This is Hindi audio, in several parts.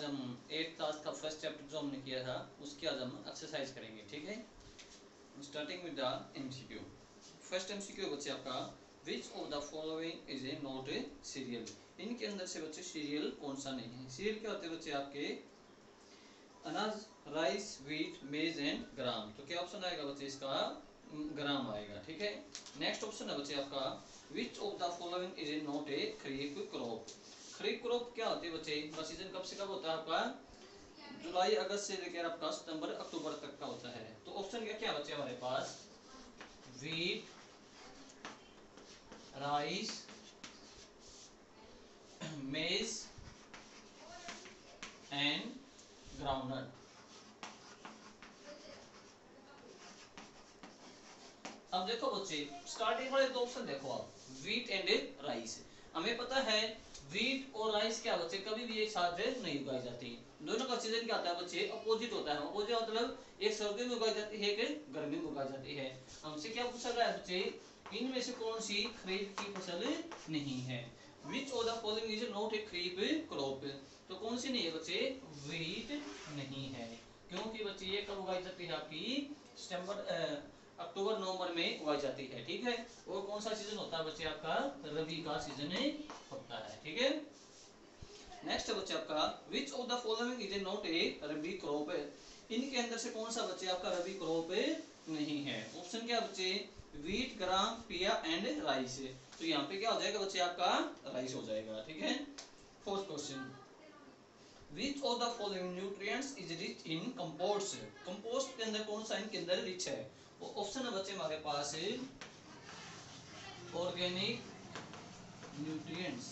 आज हम एट क्लास का फ़र्स्ट चैप्टर जो हमने किया था, उसकी आज हम एक्सरसाइज करेंगे, ठीक है? Starting with the MCQ first MCQ बच्चे आपका which of the following is a not a cereal इनके अंदर से बच्चे सीरियल कौन सा नहीं है? सीरियल क्या होते हैं बच्चे आपके? अनाज rice wheat maize and gram तो क्या ऑप्शन आएगा बच्चे इसका? ग्राम आएगा, ठीक है? नेक्स्ट ऑप्शन है बच्चे आपका which of the following is a not a kharif crop kharif crop क्या होती है बच्चे? इनका सीज़न कब से कब होता है आपका? जुलाई, अगस्त से लेकर आपका सितंबर, अक्टूबर तक का होता है। तो ऑप्शन क्या क्या बच्चे हमारे पास? Wheat rice maize and groundnut अब देखो बच्चे स्टार्टिंग वाले दो ऑप्शन देखो आप वीट एंड राइस हमें पता है वीट और राइस क्या बच्चे, कभी भी एक साथ नहीं उगाई जाती। दोनों का सीज़न क्या होता है बच्चे? अपोजिट होता है। अपोजिट मतलब एक सर्दी में उगाई जाती है, एक गर्मी में उगाई जाती है। हमसे क्या पूछा गया बच्चे? इनमें से कौन सी खरीफ की फ़सल नहीं है? Which of the following is not a kharif crop तो कौन सी नहीं है बच्चे? वीट नहीं है। क्योंकि बच्चे ये कब उगाई जाती है आपकी? सितंबर अक्टूबर, नवंबर में उगाई जाती है, ठीक है? और कौन सा सीज़न होता है बच्चे आपका? रबी का सीज़न होता है, ठीक है? नेक्स्ट बच्चे आपका which of the following is not a rabi crop इनके अंदर से कौन सा बच्चे आपका रबी क्रॉप नहीं है? ऑप्शन क्या बच्चे? वीट ग्राम पिया एंड राइस तो यहाँ पे क्या हो जाएगा बच्चे आपका? राइस हो जाएगा, ठीक है? Fourth question which of the following nutrients is rich in compost compost के अंदर कौन सा, इनके अंदर रिच है? ऑप्शन है बच्चे हमारे पास ऑर्गेनिक न्यूट्रिएंट्स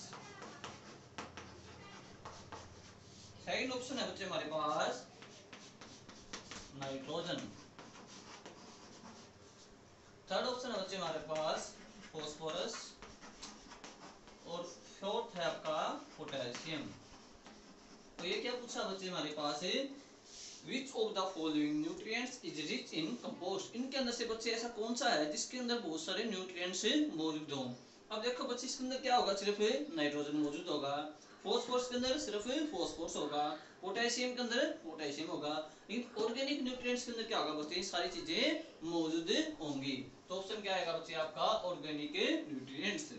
सेकंड ऑप्शन है बच्चे हमारे पास नाइट्रोजन थर्ड ऑप्शन है बच्चे हमारे पास फॉस्फोरस और फोर्थ है आपका पोटेशियम तो ये क्या पूछा बच्चे हमारे पास which of the following nutrients is rich in compost इनके अंदर से बच्चे ऐसा कौन सा है जिसके अंदर बहुत सारे न्यूट्रिएंट्स मौजूद हों? अब देखो बच्चे, इसके अंदर क्या होगा? सिर्फ़ नाइट्रोजन मौजूद होगा। फॉस्फोरस के अंदर सिर्फ़ फॉस्फोरस होगा। पोटेशियम के अंदर पोटेशियम होगा। लेकिन ऑर्गेनिक न्यूट्रिएंट्स के अंदर क्या होगा बच्चे? सारी चीज़ें मौजूद होंगी। तो ऑप्शन क्या आएगा बच्चे आपका? Organic nutrients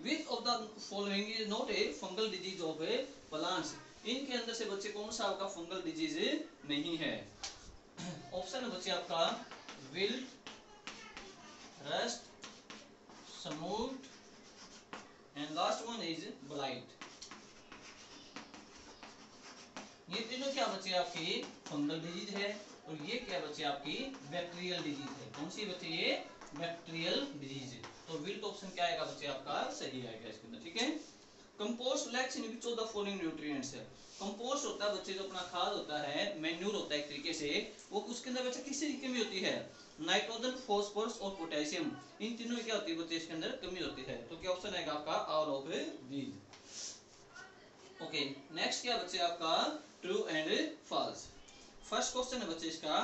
which of the following is not a fungal disease of a plants इनके अंदर से बच्चे कौन सा आपका फंगल डिज़ीज़ नहीं है? ऑप्शन है बच्चे आपका wilt rust smooth and last one is blight. ये तीनों क्या बच्चे आपकी फंगल डिज़ीज़ है और ये क्या बच्चे आपकी बैक्टीरियल डिज़ीज़ है? कौन सी बच्चे ये? बैक्टीरियल डिज़ीज़ तो विल्ट ऑप्शन क्या आएगा बच्चे आपका? सही आएगा इसके अंदर, ठीक है? Compost lacks in which of the following nutrients है? कंपोस्ट होता है, बच्चे जो अपना खाद होता है मैन्यूर होता है एक तरीके से, वो उसके अंदर बच्चा किस तरीके में होती है? नाइट्रोजन फॉस्फोरस और पोटेशियम इन तीनों क्या होती है बच्चे इसके अंदर कमी होती है। तो क्या ऑप्शन आएगा आपका? All of these okay next क्या बच्चे आपका? True and false first question है बच्चे इसका।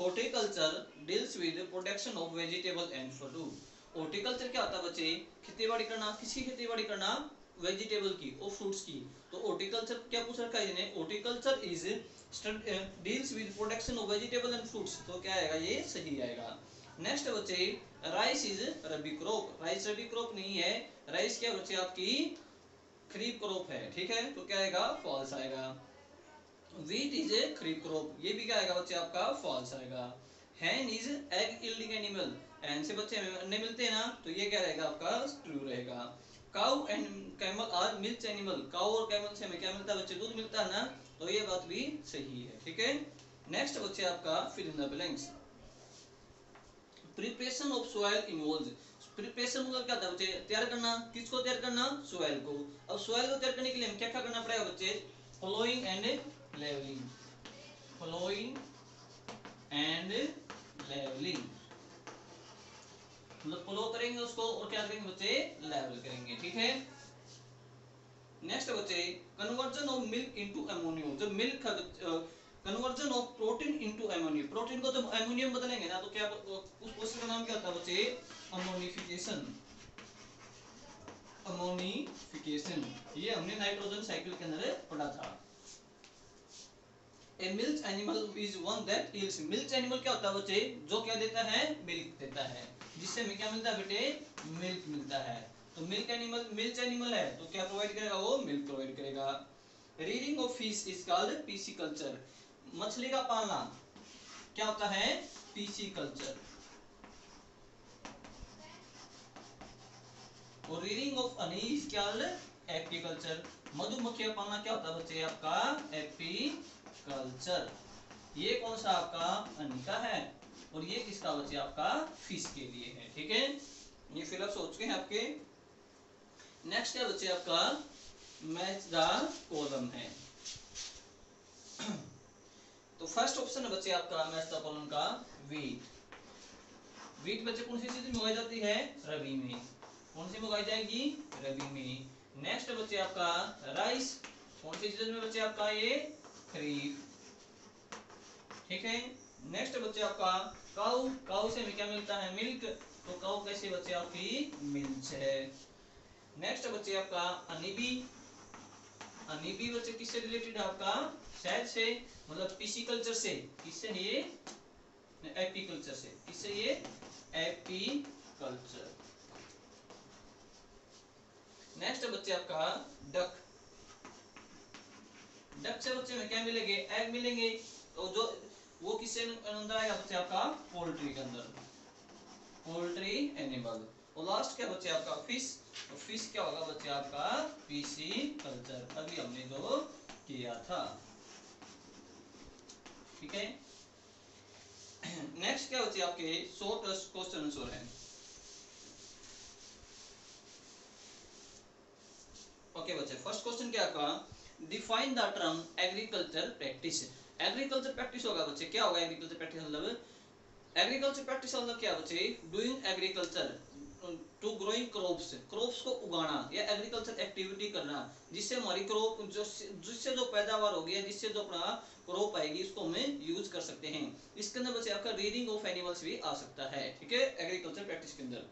Horticulture deals with production of vegetable and fruit horticulture क्या होता है बच्चे? खेतीबाड़ी करना, किसकी खेतीबाड़ी करना? वेजिटेबल की, और फ्रूट्स की। तो हॉर्टिकल्चर क्या पूछ रखा है इन्हें horticulture is deals with production of vegetable and fruits तो क्या आएगा? ये सही आएगा। नेक्स्ट बच्चे rice is rabi crop rice rabi crop नहीं है। राइस क्या बच्चे? आपकी खरीफ क्रॉप है। ठीक है? तो क्या आएगा? फॉल्स आएगा। Wheat is a kharif crop ये भी क्या आएगा बच्चे? आपका फॉल्स आएगा। Hen is egg yielding animal hen से बच्चे अंडे मिलते हैं ना तो ये क्या रहेगा? आपका ट्रू रहेगा। Cow and camel are milk animal cow और कैमल से हमें क्या मिलता है बच्चे? दूध मिलता है ना? तो ये बात भी सही है, ठीक है? नेक्स्ट बच्चे आपका fill in the blanks preparation of soil involves preparation मतलब क्या था बच्चे? तैयार करना। किसको तैयार करना? सॉइल को। अब सॉइल को तैयार करने के लिए हम क्या क्या करना पड़ेगा बच्चे? Flowing and levelling flowing and levelling मतलब फ्लो करेंगे उसको और क्या करेंगे बच्चे? लेवल करेंगे, ठीक है? नेक्स्ट बच्चे conversion of milk into ammonium जब milk conversion of protein into ammonium protein को जब अमोनियम बदलेंगे ना तो क्या उस प्रोसेस का नाम क्या होता है बच्चे? अमोनिफिकेशन अमोनिफिकेशन ये हमने नाइट्रोजन साइकिल के अंदर पढ़ा था। A milk animal is one that yields milk animal क्या होता है बच्चे? जो क्या देता है? मिल्क देता है। जिससे हमें क्या मिलता है बेटे? मिल्क मिलता है। तो मिल्क एनिमल मिल्क एनिमल है तो क्या प्रोवाइड करेगा वो? मिल्क प्रोवाइड करेगा। Breeding of fish is called pisciculture मछली का पालना क्या होता है? पीसी कल्चर और breeding of honey is called apiculture मधुमक्खी पालना क्या होता है बच्चे? आपका एपीकल्चर ये कौन सा आपका अनी का है? और ये किसका बच्चे आपका फ़ीस के लिए है, ठीक है? ये फिलअप सोच चुके हैं आपके। नेक्स्ट है बच्चे आपका? मैच द कॉलम है। तो फ़र्स्ट ऑप्शन है बच्चे आपका मैच द कॉलम का वीट वीट बच्चे कौन सी चीज़ में उगाई जाती है? रबी में। कौन सी मंगाई जाएगी? रबी में। नेक्स्ट बच्चे आपका राइस कौन सी सीज़न में बच्चे आपका ये? खरीफ। ठीक है? नेक्स्ट बच्चे आपका काउ काउ से क्या मिलता है? मिल्क तो काउ कैसे बच्चे आपकी? मिल्क है। नेक्स्ट बच्चे आपका, अनिबी। अनिबी बच्चे किससे रिलेटेड आपका? शायद से मतलब पिसिकल्चर से। किससे ये एपीकल्चर से। किससे ये एपीकल्चर नेक्स्ट बच्चे आपका डक डक से बच्चे में क्या मिलेंगे? एग मिलेंगे। तो जो वो किससे अंदर आएगा बच्चे आपका? पोल्ट्री के अंदर। पोल्ट्री एनिमल और लास्ट क्या बच्चे आपका? फ़िश तो फ़िश क्या होगा बच्चे आपका? पीसी कल्चर अभी हमने जो किया था। ठीक है? नेक्स्ट क्या बच्चे आपके? शॉर्ट क्वेश्चन आंसर है। ओके बच्चे फ़र्स्ट क्वेश्चन क्या आपका? Define the term agriculture practice agriculture practice होगा बच्चे। क्या होगा एग्रीकल्चर प्रैक्टिस मतलब? एग्रीकल्चर प्रैक्टिस मतलब क्या बच्चे? Doing agriculture to growing crops crops को उगाना या एग्रीकल्चर एक्टिविटी करना, जिससे हमारी क्रॉप जो जिससे जो पैदावार होगी या जिससे जो अपना क्रॉप आएगी, उसको हमें यूज़ कर सकते हैं। इसके अंदर बच्चे आपका रीडिंग ऑफ़ एनिमल्स भी आ सकता है, ठीक है? एग्रीकल्चर प्रैक्टिस के अंदर।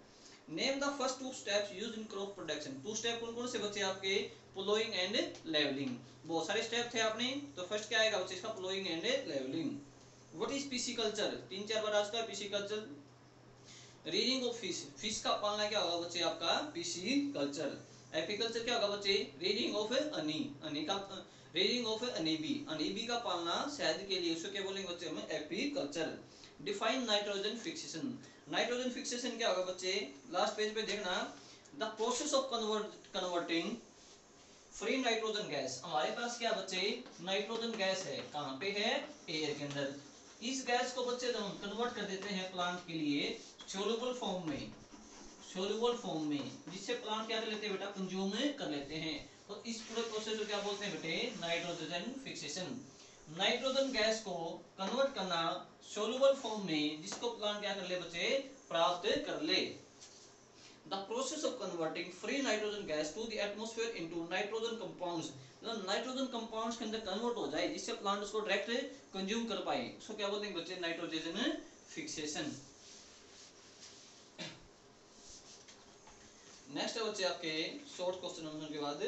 Name the first two steps use in crop production two step कौन कौन से बच्चे आपके प्लोइंग एंड लेवलिंग बहुत सारे स्टेप थे आपने तो फ़र्स्ट क्या आएगा? बच्चे इसका ploughing and levelling what is pisciculture तीन चार बार आज का pisciculture breeding of fish fish का पालना क्या होगा बच्चे आपका? पिसिकल्चर एपीकल्चर क्या होगा बच्चे? रीडिंग ऑफ़ अनी अनी का रीडिंग ऑफ़ अनीबी अनीबी का पालना शहद के लिए, उसको क्या बोलेंगे बच्चे हमें? Apiculture define nitrogen fixation nitrogen fixation क्या होगा बच्चे? लास्ट पेज पे देखना. The process of convert converting free nitrogen gas हमारे पास क्या बच्चे? नाइट्रोजन गैस है। कहाँ पे है? एयर के अंदर। इस गैस को बच्चे जब हम कन्वर्ट कर देते हैं प्लांट के लिए सोलुबल फॉर्म में सोलुबल फॉर्म में, जिससे प्लांट क्या कर लेते हैं बेटा? कंज्यूम कर लेते हैं। तो इस पूरे प्रोसेस को क्या बोलते हैं बेटे? नाइट्रोजन फिक्सेशन नाइट्रोजन गैस को कन्वर्ट करना सोलुबल फॉर्म में, जिसको प्लांट क्या कर ले बच्चे? प्राप्त कर ले। The process of converting free nitrogen gas to the atmosphere into nitrogen compounds. मतलब नाइट्रोजन कंपाउंड्स के अंदर कन्वर्ट हो जाए, जिससे प्लांट उसको डायरेक्ट कंज्यूम कर पाए। उसको क्या बोलते हैं बच्चे? नाइट्रोजन फिक्सेशन नेक्स्ट है बच्चे आपके शॉर्ट क्वेश्चन आंसर के बाद।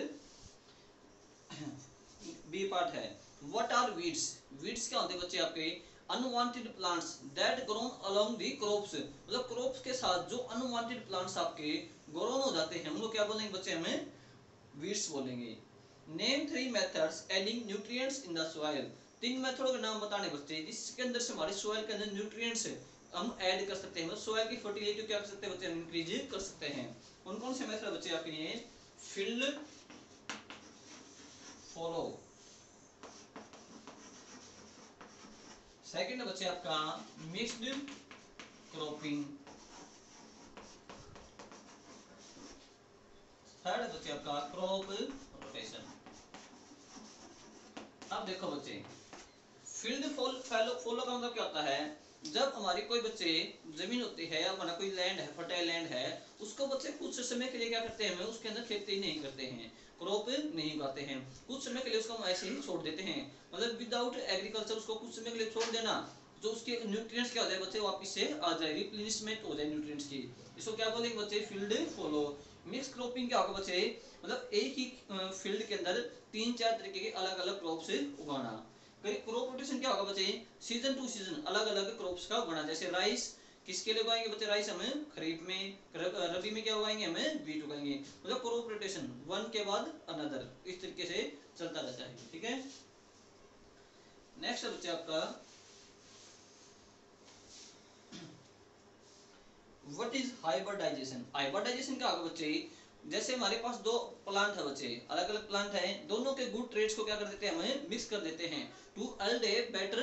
बी पार्ट है। व्हाट आर वीड्स वीड्स क्या होते हैं बच्चे आपके? Unwanted plants that grown along the crops मतलब क्रॉप्स के साथ जो अनवांटेड प्लांट्स आपके ग्रोन हो जाते हैं उनको क्या बोलेंगे बच्चे हमें? वीड्स बोलेंगे। Name three methods adding nutrients in the soil तीन मेथडों के नाम बताने बच्चे, जिसके अंदर से हमारे सॉइल के अंदर न्यूट्रिएंट्स हम ऐड कर सकते हैं। मतलब सॉइल की फर्टिलिटी क्या कर सकते हैं बच्चे? इंक्रीज कर सकते हैं। कौन कौन से मेथड बच्चे आपके लिए? फ़ील्ड फॉलो सेकंड बच्चे आपका मिक्स्ड क्रॉपिंग थर्ड बच्चे आपका क्रॉप रोटेशन अब देखो बच्चे फ़ील्ड फॉलो फॉलो का मतलब क्या होता है? जब हमारी कोई बच्चे ज़मीन होती है, या कोई लैंड है फर्टाइल लैंड है, उसको बच्चे कुछ समय के लिए क्या करते हैं? उसके अंदर खेती नहीं करते हैं। क्रॉप नहीं उगाते हैं। कुछ समय के लिए उसको हम ऐसे ही छोड़ देते हैं। मतलब विदाउट एग्रीकल्चर उसको कुछ समय के लिए छोड़ देना। जो उसके न्यूट्रिएंट्स क्या हो जाए बच्चे वापस से आ जाए रिप्लेनिशमेंट हो जाए न्यूट्रिएंट्स की। इसको क्या बोलेंगे बच्चे? फ़ील्ड फॉलो मिक्स क्रॉपिंग क्या होगा बच्चे? मतलब एक ही फ़ील्ड के अंदर तीन चार तरीके के अलग अलग क्रॉप्स उगाना क्रॉप रोटेशन क्या होगा बच्चे? सीज़न टू सीज़न अलग अलग क्रॉप्स का उगाना। जैसे राइस किसके लिए उगाएँगे बच्चे राइस हम? खरीफ में रबी में क्या उगाएँगे हमें? बीट उगाएँगे। मतलब क्रॉप रोटेशन वन के बाद अनदर इस तरीके से चलता रहता है, ठीक है? नेक्स्ट बच्चे आपका। व्हाट इज़ हाइब्रिडाइजेशन हाइब्रिडाइजेशन क्या होगा बच्चे? जैसे हमारे पास दो प्लांट है बच्चे अलग अलग प्लांट है, दोनों के गुड ट्रेड्स को क्या कर देते हैं हमें? मिक्स कर देते हैं। To yield a better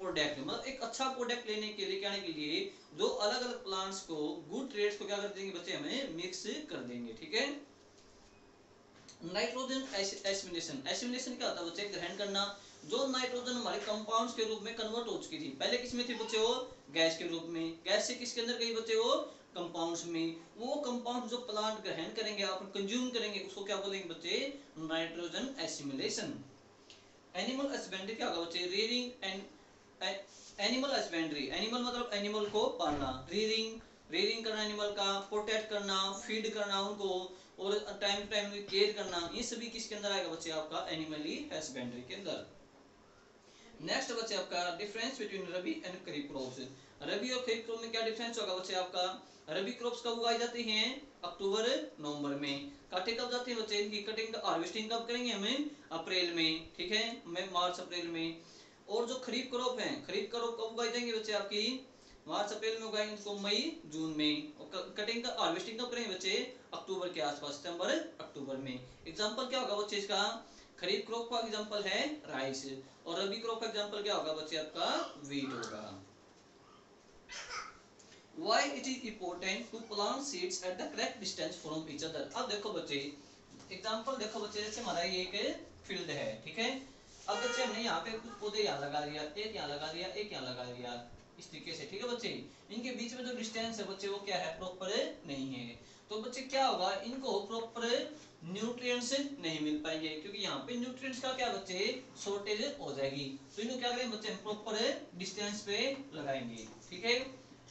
product मतलब एक अच्छा प्रोडक्ट लेने के लिए क्या के लिए दो अलग अलग प्लांट्स को गुड ट्रेड्स को क्या कर देंगे बच्चे? हमें मिक्स कर देंगे, ठीक है? नाइट्रोजन एसिमिलेशन एसिमिलेशन क्या होता है बच्चे? ग्रहण करना। जो नाइट्रोजन हमारे कंपाउंड्स के रूप में कन्वर्ट हो चुकी थी। पहले किसमें थी बच्चे वो? गैस के रूप में। गैस से किसके अंदर गई बच्चे वो? कंपाउंड्स में। वो कंपाउंड जो प्लांट ग्रहण करेंगे, आप कंज्यूम करेंगे, उसको क्या बोलेंगे बच्चे? नाइट्रोजन एसिमिलेशन एनिमल हस्बेंड्री क्या होगा बच्चे? Breeding and animal husbandry animal मतलब एनिमल को पालना। रीडिंग रीडिंग करना एनिमल का प्रोटेक्ट करना फ़ीड करना उनको, और टाइम टाइम केयर करना, ये सभी किसके अंदर आएगा बच्चे? आपका एनिमली हस्बेंड्री के अंदर। नेक्स्ट बच्चे आपका difference between rabi and kharif crops rabi और खरीफ क्रॉप में क्या डिफरेंस होगा बच्चे आपका? रबी क्रॉप्स कब उगाई जाती हैं? अक्टूबर, नवंबर में। काटे कब जाते हैं बच्चे? इनकी कटिंग हार्वेस्टिंग कब करेंगे हमें? अप्रैल में। ठीक है? मार्च, अप्रैल में। और जो खरीफ क्रॉप है, खरीफ क्रॉप कब उगाई जाएँगे बच्चे आपकी? मार्च, अप्रैल में उगाएँगे इसको मई, जून में। और कटिंग का हार्वेस्टिंग कब करेंगे बच्चे? अक्टूबर के आसपास, सितंबर, अक्टूबर में। एग्जांपल क्या होगा बच्चे इसका? खरीफ क्रॉप का एग्जांपल है राइस और रबी क्रॉप का एग्ज़ाम्पल क्या होगा बच्चे आपका? वीट होगा। Why it is important to plant seeds at the correct distance from each other? अब देखो बच्चे एग्जांपल देखो बच्चे, जैसे हमारा ये एक फ़ील्ड है, ठीक है? अब बच्चे, हमने यहाँ पे कुछ पौधे यहाँ लगा दिया एक यहाँ लगा दिया, एक यहाँ लगा दिया, इस तरीके से, ठीक है बच्चे? इनके बीच में जो डिस्टेंस है बच्चे, वो क्या है? प्रॉपर नहीं है। तो बच्चे, क्या होगा? इनको प्रॉपर न्यूट्रिएंट्स नहीं मिल पाएँगे, क्योंकि यहाँ पे न्यूट्रिएंट्स का क्या बच्चे? शॉर्टेज हो जाएगी। तो इनको क्या करेंगे बच्चे? प्रॉपर डिस्टेंस पे लगाएँगे, ठीक है?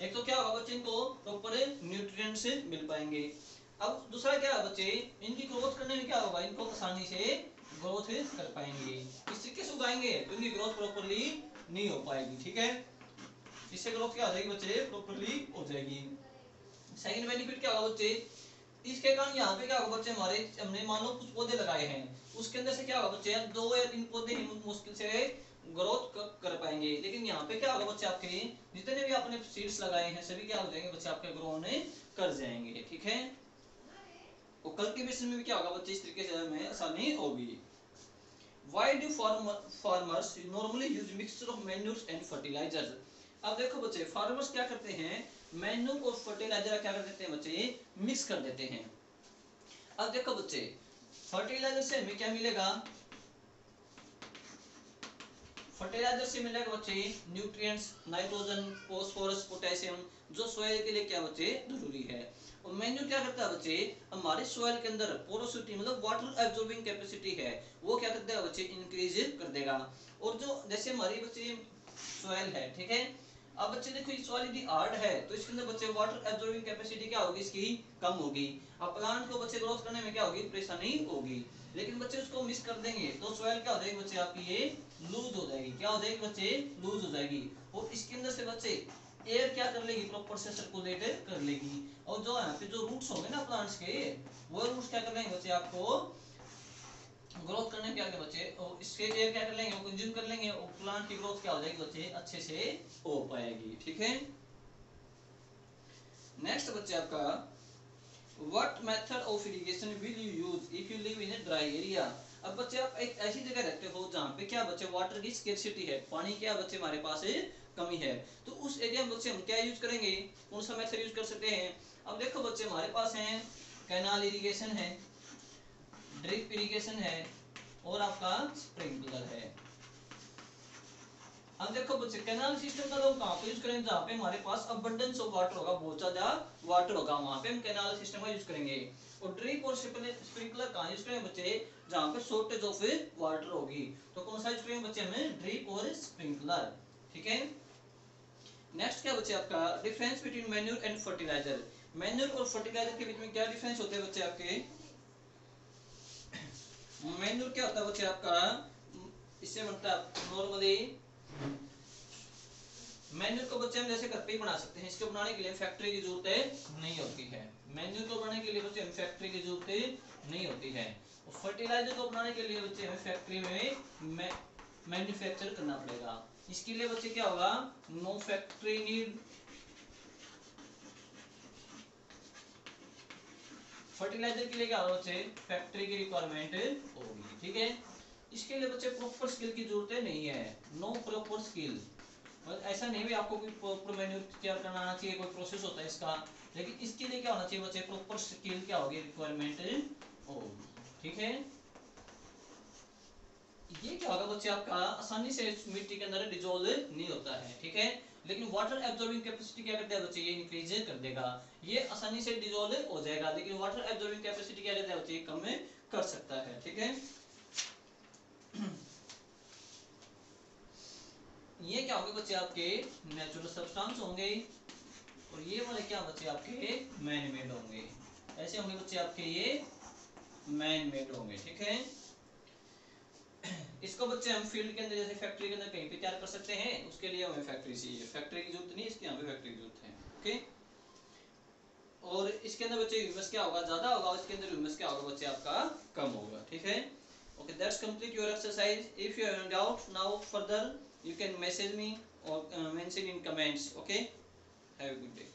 एक तो क्या होगा बच्चे, इनको प्रॉपर न्यूट्रिएंट्स मिल पाएँगे। अब दूसरा क्या है बच्चे? इनकी ग्रोथ करने में क्या होगा? इनको आसानी से ग्रोथ कर पाएँगे। इस तरीके से उगाएँगे तो इनकी ग्रोथ प्रॉपरली नहीं हो पाएगी, ठीक है? इससे ग्रोथ क्या हो जाएगी बच्चे? प्रॉपरली हो जाएगी। सेकंड बेनिफिट क्या होगा बच्चे? इसके कारण यहाँ पे क्या होगा बच्चे हमारे? हमने मान लो कुछ पौधे लगाए हैं। उसके अंदर से क्या होगा बच्चे? दो या तीन पौधे मुश्किल से ग्रोथ कर पाएँगे। लेकिन यहाँ पे क्या होगा बच्चे आपके? जितने भी आपने सीड्स लगाए हैं, सभी क्या हो जाएँगे बच्चे? आपके ग्रो होने कर जाएँगे, ठीक है? और कल्टीवेशन में भी क्या होगा बच्चे? इस तरीके से हमें आसानी होगी। Do farmer, farmers normally use mixture of manures and fertilizers? अब देखो बच्चे फार्मर्स क्या करते हैं? मैन्यूर और फर्टिलाइज़र क्या कर देते हैं बच्चे? मिक्स कर देते हैं। अब देखो बच्चे फर्टिलाइज़र से हमें क्या मिलेगा? फर्टिलाइज़र से मिलेगा बच्चे न्यूट्रिएंट्स नाइट्रोजन फॉस्फोरस पोटेशियम जो सोयल के लिए क्या बच्चे ज़रूरी है। और मेन्यू क्या करता है बच्चे? हमारे सोयल के अंदर पोरोसिटी मतलब वाटर एब्जॉर्बिंग कैपेसिटी है। वो क्या करता है बच्चे? इंक्रीज कर देगा। और जो, जैसे हमारी बच्चे सोयल है, ठीक है? अब बच्चे देखो, ये सॉइल यदि हार्ड है तो इसके अंदर बच्चे वाटर एब्जॉर्बिंग कैपेसिटी क्या होगी? इसकी कम होगी। अब प्लांट को बच्चे ग्रोथ करने में क्या होगी? परेशानी होगी। लेकिन बच्चे उसको मिस कर देंगे तो सॉइल क्या हो जाएगी बच्चे? आपकी ये लूज हो जाएगी। क्या हो जाएगी बच्चे? लूज हो जाएगी। और इसके अंदर से बच्चे एयर क्या कर लेगी? प्रॉपर से सर्कुलेट कर लेगी। और जो यहाँ पे जो रूट्स होंगे ना प्लांट्स के, वो रूट्स क्या कर लेंगे बच्चे आपको? ग्रोथ करने के आगे बच्चे? और इसके एयर क्या कर लेंगे? वो कंज्यूम कर लेंगे। और प्लांट की ग्रोथ क्या हो जाएगी बच्चे? अच्छे से हो पाएगी। ठीक है? नेक्स्ट बच्चे आपका what method of irrigation will you use if you live in a dry area अब बच्चे आप एक ऐसी जगह रहते हो जहाँ पे क्या बच्चे? वाटर की स्केर्सिटी है। पानी क्या बच्चे हमारे पास? है कमी है। तो उस एरिया में बच्चे हम क्या यूज़ करेंगे? कौन सा मेथड यूज़ कर सकते हैं। अब देखो बच्चे हमारे पास है कैनाल इरिगेशन है ड्रिप इरिगेशन है, और आपका स्प्रिंकलर है। अब देखो बच्चे कैनाल सिस्टम का लोग कहाँ पे यूज़ करेंगे? जहाँ पे हमारे पास अबंडेंस ऑफ़ वाटर होगा, बहुत ज़्यादा वाटर होगा, वहाँ पे हम कैनाल सिस्टम का यूज़ करेंगे। और ड्रिप और स्प्रिंकलर कहाँ यूज़ करेंगे बच्चे? जहाँ पे शॉर्टेज ऑफ़ वाटर होगी। तो कौन सा यूज़ करेंगे बच्चे हमें? ड्रिप और स्प्रिंकलर ठीक है? नेक्स्ट क्या बच्चे आपका? Difference between manure and fertiliser manure और फर्टिलाइज़र के बीच में क्या डिफरेंस होते हैं बच्चे आपके? मैन्यूर क्या होता है बच्चे आपका? इससे बनता है नॉर्मली मैन्यूर को बच्चे हम जैसे घर पे ही बना सकते हैं। इसको बनाने के लिए फैक्ट्री की ज़रूरत नहीं होती है। मैन्यूर को बनाने के लिए बच्चे हम फैक्ट्री की ज़रूरत नहीं होती है। फर्टिलाइज़र को बनाने के लिए बच्चे हमें फैक्ट्री में मैन्युफैक्चर करना पड़ेगा। इसके लिए बच्चे क्या होगा? नो फैक्ट्री नीड फर्टिलाइज़र के लिए क्या होगा बच्चे? फैक्ट्री की रिक्वायरमेंट होगी, ठीक है? इसके लिए बच्चे प्रॉपर स्किल की ज़रूरत नहीं है। नो प्रॉपर स्किल ऐसा नहीं भी आपको कोई प्रॉपर मेन्यू तैयार करना आना चाहिए, कोई प्रोसेस होता है इसका। लेकिन इसके लिए क्या होना चाहिए बच्चे? प्रॉपर स्किल क्या होगी? रिक्वायरमेंट होगी, ठीक है? ये क्या होगा बच्चे आपका? आसानी से मिट्टी के अंदर डिजोल्व नहीं होता है, ठीक है? लेकिन वाटर एब्जॉर्बिंग कैपेसिटी क्या करता है बच्चे? ये इंक्रीज कर देगा। ये आसानी से डिजोल्व हो जाएगा, लेकिन वाटर एब्जॉर्बिंग कैपेसिटी क्या रहता है बच्चे? कम में कर सकता है, ठीक है? ये क्या होंगे बच्चे आपके? नेचुरल सब्सटेंस होंगे। और ये वाले क्या बच्चे? आपके मैन मेड होंगे। ऐसे होंगे बच्चे आपके ये मैन मेड होंगे, ठीक है? इसको बच्चे हम फ़ील्ड के अंदर जैसे फैक्ट्री के अंदर कहीं पे तैयार कर सकते हैं उसके लिए हमें फैक्ट्री चाहिए। फैक्ट्री की ज़रूरत नहीं इसके यहाँ पे फैक्ट्री की ज़रूरत है ओके और इसके अंदर बच्चे ह्यूमस क्या होगा? ज़्यादा होगा इसके अंदर ह्यूमस क्या होगा बच्चे? आपका कम होगा ठीक है? Okay that's complete your exercise if you have doubt now further can message me or uh, mention in comments okay? Have a good day.